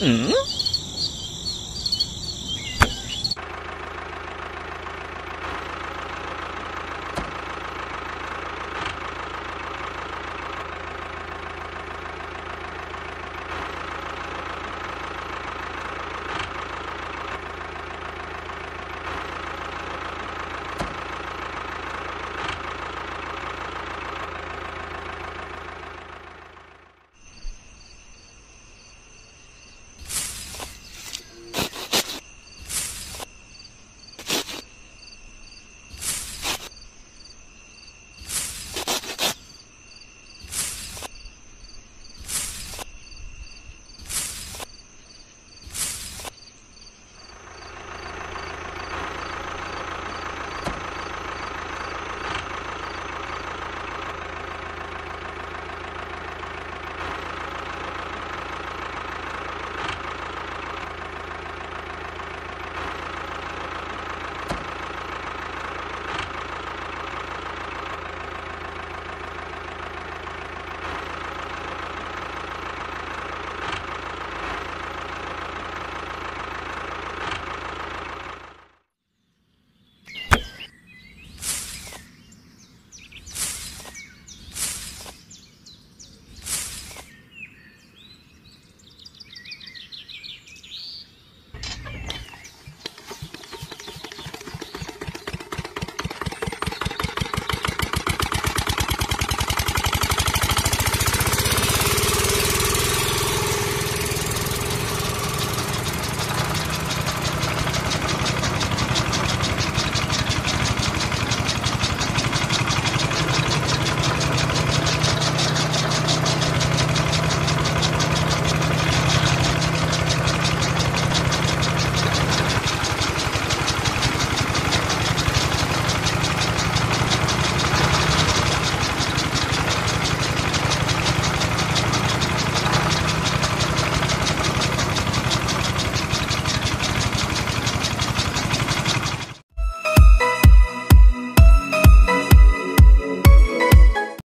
嗯？